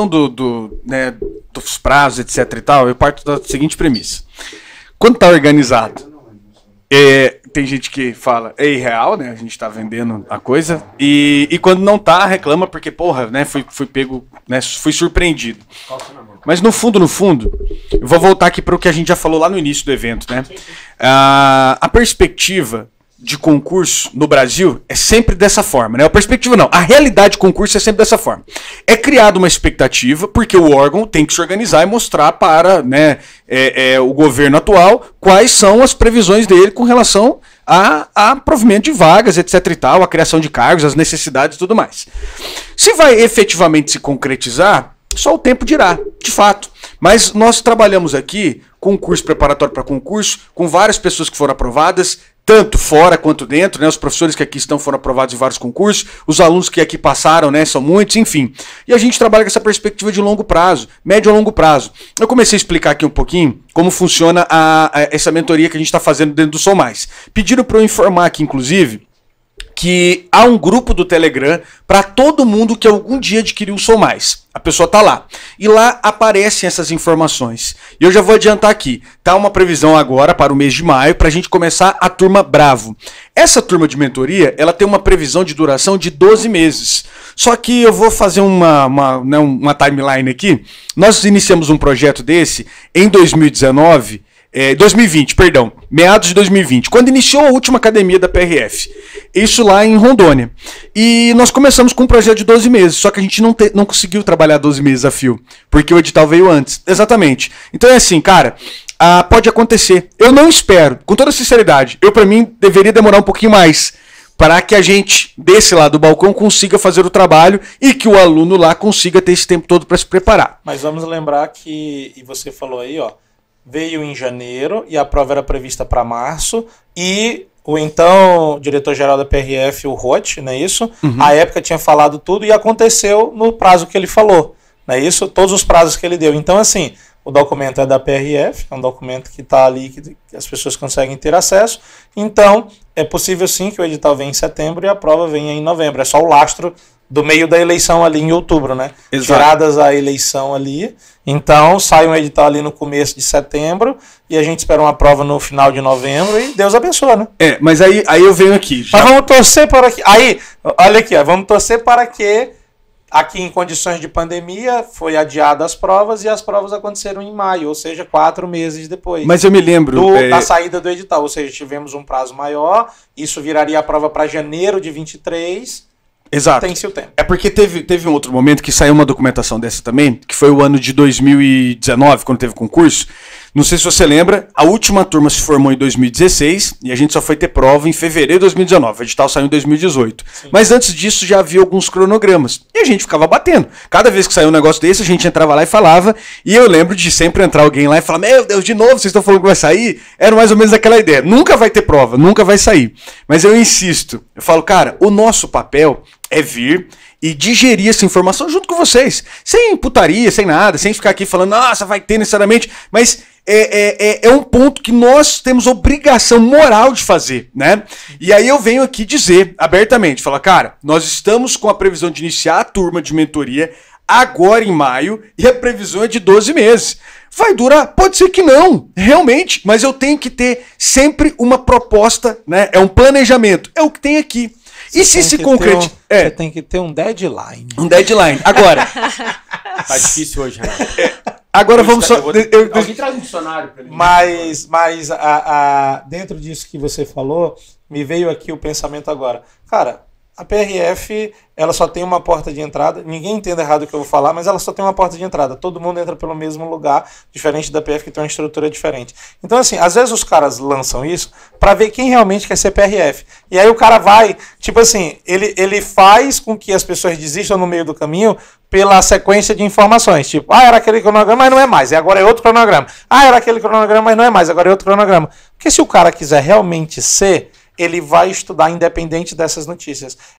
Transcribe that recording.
questão do, do, né, dos prazos, etc e tal, eu parto da seguinte premissa. Quando tá organizado, é, tem gente que fala, é irreal, né? A gente tá vendendo a coisa. E, e quando não tá, reclama porque, porra, né? Fui, fui pego, né? Fui surpreendido. Mas no fundo, no fundo, eu vou voltar aqui para o que a gente já falou lá no início do evento, né? Ah, a perspectiva de concurso no Brasil é sempre dessa forma, né? A perspectiva não, a realidade de concurso é sempre dessa forma. É criada uma expectativa, porque o órgão tem que se organizar e mostrar para né, é, é, o governo atual quais são as previsões dele com relação a, a provimento de vagas, etc e tal, a criação de cargos, as necessidades e tudo mais. Se vai efetivamente se concretizar, só o tempo dirá, de fato. Mas nós trabalhamos aqui com curso preparatório para concurso, com várias pessoas que foram aprovadas, tanto fora quanto dentro, né? Os professores que aqui estão foram aprovados em vários concursos, os alunos que aqui passaram, né? São muitos, enfim. E a gente trabalha com essa perspectiva de longo prazo, médio a longo prazo. Eu comecei a explicar aqui um pouquinho como funciona a, a essa mentoria que a gente está fazendo dentro do Som Mais. Pediram para eu informar aqui, inclusive, que há um grupo do Telegram para todo mundo que algum dia adquiriu o Sou Mais. A pessoa tá lá. E lá aparecem essas informações. E eu já vou adiantar aqui. Tá uma previsão agora para o mês de maio para a gente começar a turma Bravo. Essa turma de mentoria, ela tem uma previsão de duração de 12 meses. Só que eu vou fazer uma, uma, né, uma timeline aqui. Nós iniciamos um projeto desse em 2019 é, 2020, perdão, meados de 2020, quando iniciou a última academia da PRF. Isso lá em Rondônia. E nós começamos com um projeto de 12 meses, só que a gente não, te, não conseguiu trabalhar 12 meses a fio, porque o edital veio antes. Exatamente. Então é assim, cara, ah, pode acontecer. Eu não espero, com toda sinceridade, eu para mim deveria demorar um pouquinho mais para que a gente, desse lado do balcão, consiga fazer o trabalho e que o aluno lá consiga ter esse tempo todo para se preparar. Mas vamos lembrar que, e você falou aí, ó, veio em janeiro e a prova era prevista para março e o então diretor-geral da PRF, o Roth, não é isso? Uhum. A época tinha falado tudo e aconteceu no prazo que ele falou, não é isso? Todos os prazos que ele deu. Então, assim, o documento é da PRF, é um documento que está ali, que, que as pessoas conseguem ter acesso. Então, é possível sim que o edital venha em setembro e a prova venha em novembro. É só o lastro do meio da eleição ali em outubro, né? Exato. Tiradas a eleição ali. Então sai um edital ali no começo de setembro e a gente espera uma prova no final de novembro e Deus abençoa, né? É, mas aí, aí eu venho aqui. Já... Mas vamos torcer para que. Aí, olha aqui, ó, vamos torcer para que aqui em condições de pandemia foi adiada as provas e as provas aconteceram em maio, ou seja, quatro meses depois. Mas eu me lembro do, é... da saída do edital, ou seja, tivemos um prazo maior. Isso viraria a prova para janeiro de 23 Exato. Tem seu tempo. É porque teve, teve um outro momento que saiu uma documentação dessa também, que foi o ano de 2019, quando teve concurso. Não sei se você lembra, a última turma se formou em 2016 e a gente só foi ter prova em fevereiro de 2019. O edital saiu em 2018. Sim. Mas antes disso já havia alguns cronogramas. E a gente ficava batendo. Cada vez que saiu um negócio desse, a gente entrava lá e falava. E eu lembro de sempre entrar alguém lá e falar: Meu Deus, de novo, vocês estão falando que vai sair? Era mais ou menos aquela ideia. Nunca vai ter prova, nunca vai sair. Mas eu insisto. Eu falo, cara, o nosso papel é vir e digerir essa informação junto com vocês. Sem putaria, sem nada, sem ficar aqui falando, nossa, vai ter necessariamente. Mas é, é, é, é, um ponto que nós temos obrigação moral de fazer, né? E aí eu venho aqui dizer abertamente, falar, cara, nós estamos com a previsão de iniciar a turma de mentoria agora em maio e a previsão é de 12 meses. Vai durar? Pode ser que não, realmente, mas eu tenho que ter sempre uma proposta, né? É um planejamento. É o que tem aqui. Você e se se concretiza. Um, é. Você tem que ter um deadline. Um deadline. Agora. tá difícil hoje, Renato. É, agora vamos só. Eu, eu, Alguém traz um dicionário pra ele. Mas, mas a, a, dentro disso que você falou, me veio aqui o pensamento agora. Cara, a PRF, ela só tem uma porta de entrada. Ninguém entenda errado o que eu vou falar, mas ela só tem uma porta de entrada. Todo mundo entra pelo mesmo lugar, diferente da PF que tem uma estrutura diferente. Então, assim, às vezes os caras lançam isso para ver quem realmente quer ser PRF. E aí o cara vai, tipo assim, ele, ele faz com que as pessoas desistam no meio do caminho pela sequência de informações. Tipo, ah, era aquele cronograma, mas não é mais. E agora é outro cronograma. Ah, era aquele cronograma, mas não é mais. Agora é outro cronograma. Porque se o cara quiser realmente ser ele vai estudar independente dessas notícias.